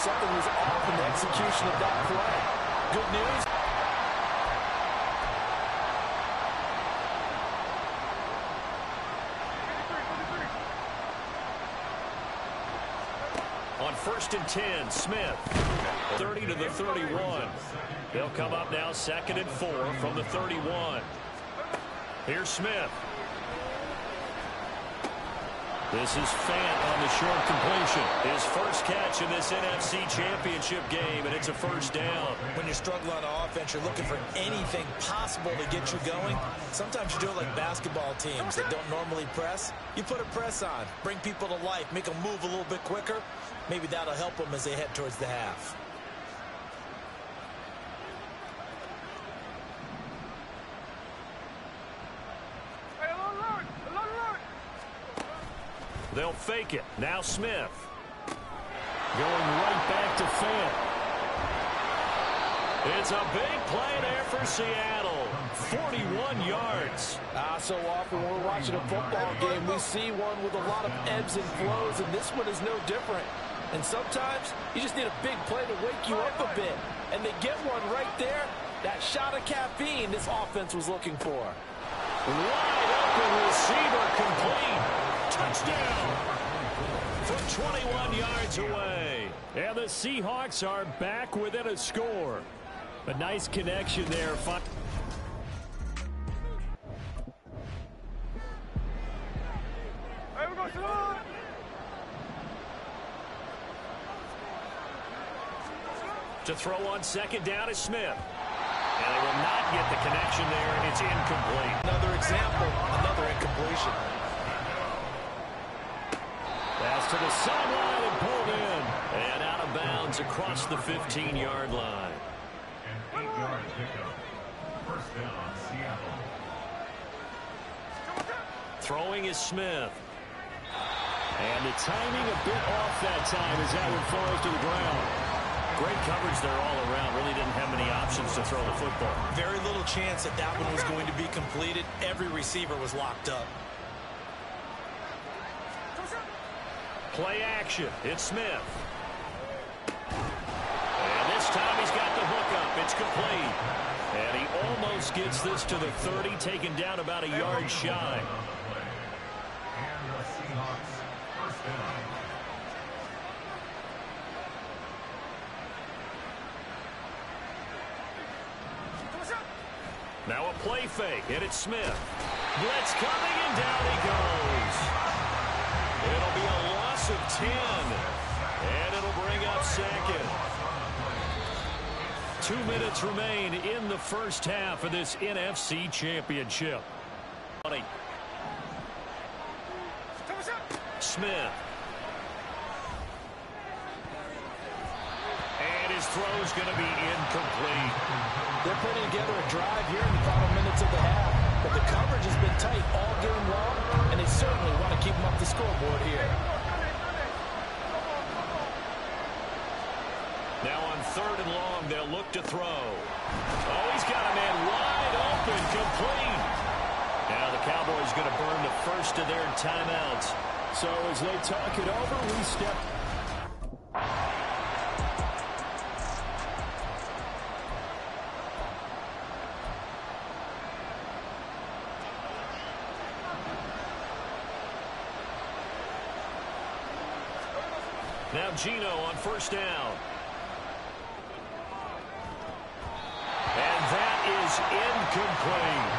something was off in the execution of that play. Good news. On first and 10, Smith. 30 to the 31. They'll come up now second and four from the 31. Here's Smith. This is Fant on the short completion. His first catch in this NFC Championship game, and it's a first down. When you struggle on offense, you're looking for anything possible to get you going. Sometimes you do it like basketball teams that don't normally press. You put a press on, bring people to life, make them move a little bit quicker. Maybe that'll help them as they head towards the half. They'll fake it. Now Smith. Going right back to Fant. It's a big play there for Seattle. 41 yards. Ah, so often when we're watching a football game, we see one with a lot of ebbs and flows, and this one is no different. And sometimes you just need a big play to wake you up a bit. And they get one right there. That shot of caffeine this offense was looking for. Wide open receiver complete. Touchdown. From 21 yards away. And the Seahawks are back within a score. A nice connection there. To throw on second down is Smith. And they will not get the connection there, and it's incomplete. Another example, another incompletion. Pass to the sideline and pulled in. And out of bounds across the 15-yard line. An eight-yard pickup. First down, Seattle. Throwing is Smith. And the timing a bit off that time as that one falls to the ground. Great coverage there all around. Really didn't have many options to throw the football. Very little chance that that one was going to be completed. Every receiver was locked up. Play action. It's Smith. And this time he's got the hook up. It's complete. And he almost gets this to the 30, taken down about a yard shy. Now a play fake, and it's Smith. Blitz coming, and down he goes. Of 10, and it'll bring up second. Two minutes remain in the first half of this NFC Championship. Smith. And his throw is going to be incomplete. They're putting together a drive here in the final minutes of the look to throw. Oh, he's got a man wide open, complete. Now the Cowboys going to burn the first of their timeouts. So as they talk it over, we step Now Gino on first down. And that is incomplete.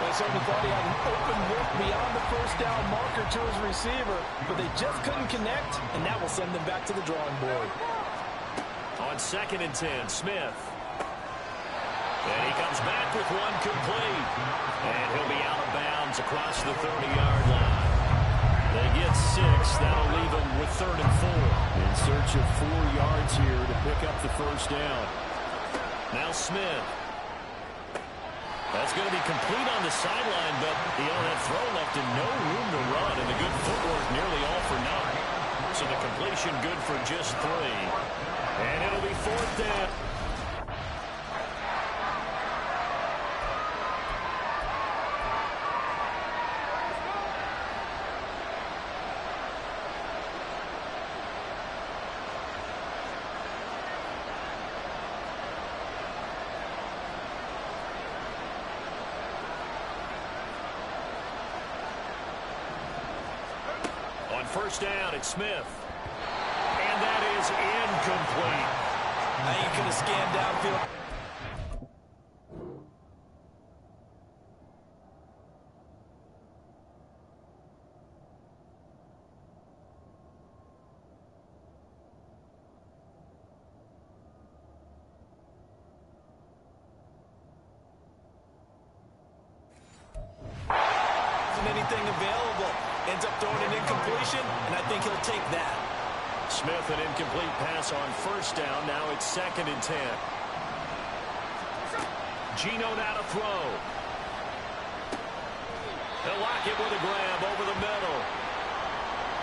They certainly thought he had an open look beyond the first down marker to his receiver, but they just couldn't connect, and that will send them back to the drawing board. On second and 10, Smith. And he comes back with one complete. And he'll be out of bounds across the 30-yard line. They get six. That'll leave them with third and four. In search of four yards here to pick up the first down. Now Smith. That's going to be complete on the sideline, but you know, that throw left him no room to run, and the good footwork nearly all for naught. So the completion good for just three. And it'll be fourth down. First down. It's Smith. And that is incomplete. Now you could have scanned downfield. anything available. Ends up throwing incompletion, and I think he'll take that. Smith, an incomplete pass on first down. Now it's second and ten. Gino now to throw. They'll lock it with a grab over the middle.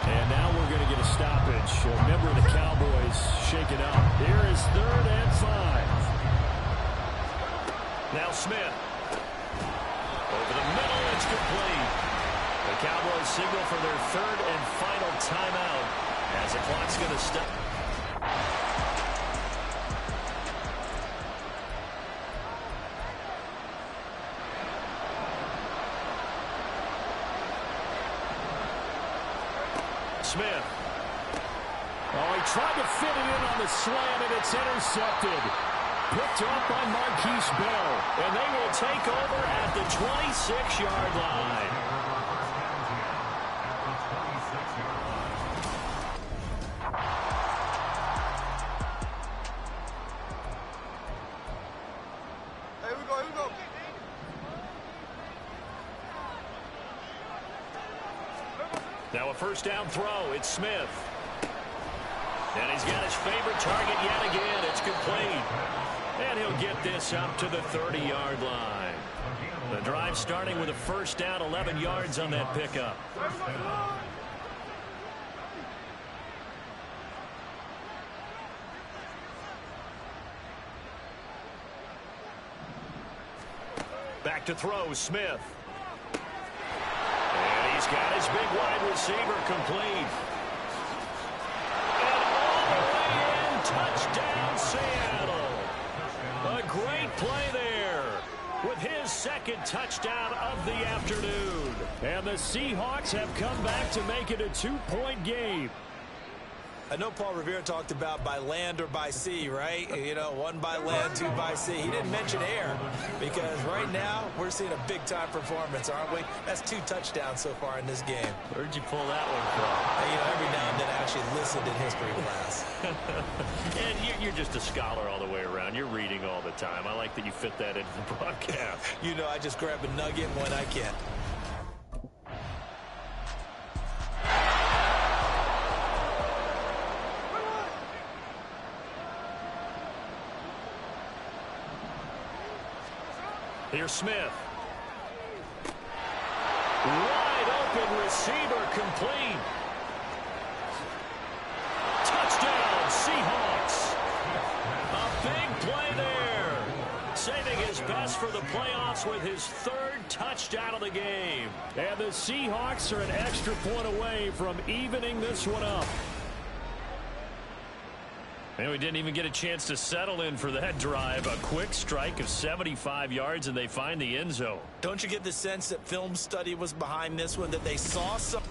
And now we're going to get a stoppage. A member of the Cowboys shaken up. Here is third and five. Now Smith. Over the middle, it's complete. The Cowboys signal for their third and final timeout as the clock's going to stop. Smith. Oh, he tried to fit it in on the slant, and it's intercepted. Picked off by Markquese Bell. And they will take over at the 26-yard line. Now a first down throw. It's Smith. And he's got his favorite target yet again. It's complete. And he'll get this up to the 30-yard line. The drive starting with a first down, 11 yards on that pickup. Back to throw, Smith. He's got his big wide receiver complete. And all the way in, touchdown Seattle. A great play there with his second touchdown of the afternoon. And the Seahawks have come back to make it a two-point game. I know Paul Revere talked about by land or by sea, right? You know, one by land, two by sea. He didn't mention air because right now we're seeing a big-time performance, aren't we? That's two touchdowns so far in this game. Where'd you pull that one from? You know, every now and then I actually listened in history class. and you're just a scholar all the way around. You're reading all the time. I like that you fit that into the broadcast. you know, I just grab a nugget when I can. Here's Smith. Wide open receiver complete. Touchdown, Seahawks. A big play there. Saving his best for the playoffs with his third touchdown of the game. And the Seahawks are an extra point away from evening this one up. And we didn't even get a chance to settle in for that drive. A quick strike of 75 yards, and they find the end zone. Don't you get the sense that film study was behind this one, that they saw some...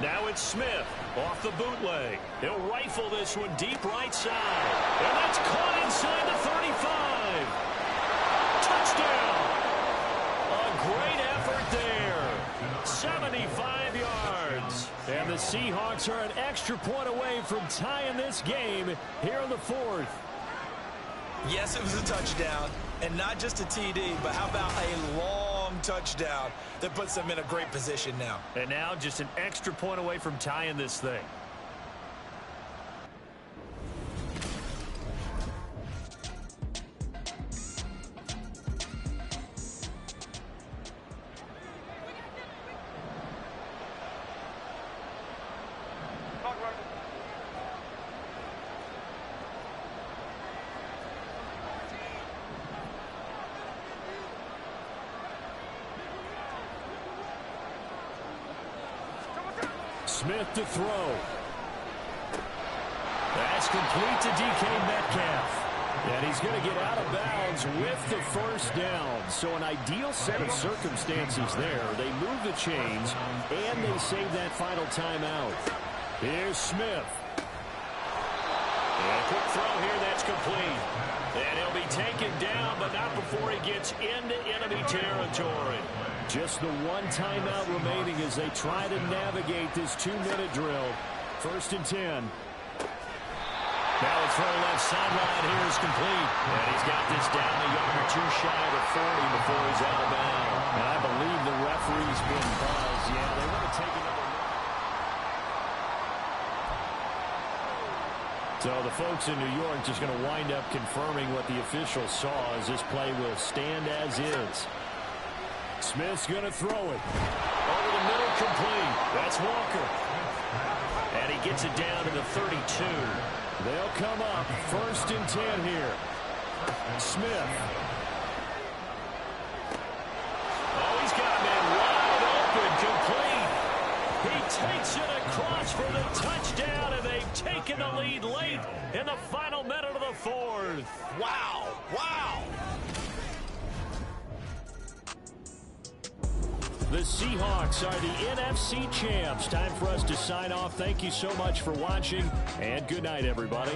Now it's Smith off the bootleg. He'll rifle this one deep right side. And that's caught inside the 35. Touchdown. A great effort there. 75 yards. And the Seahawks are an extra point away from tying this game here in the fourth. Yes, it was a touchdown. And not just a TD, but how about a long touchdown that puts them in a great position now. And now just an extra point away from tying this thing. Smith to throw. That's complete to DK Metcalf. And he's going to get out of bounds with the first down. So an ideal set of circumstances there. They move the chains, and they save that final timeout. Here's Smith. And a quick throw here that's complete. And he'll be taken down, but not before he gets into enemy territory. Just the one timeout remaining as they try to navigate this two-minute drill. First and ten. Now a throw left sideline here is complete. And he's got this down a yard two shy of the 40 before he's out of bounds. And I believe the referee's been buzzed. Yeah, they want to take another So the folks in New York just going to wind up confirming what the officials saw as this play will stand as is. Smith's going to throw it. Over the middle, complete. That's Walker. And he gets it down to the 32. They'll come up first and 10 here. Smith. Oh, he's got man wide open, complete. He takes it across for the touchdown, and they've taken the lead late in the final minute of the fourth. Wow, wow. The Seahawks are the NFC champs. Time for us to sign off. Thank you so much for watching, and good night, everybody.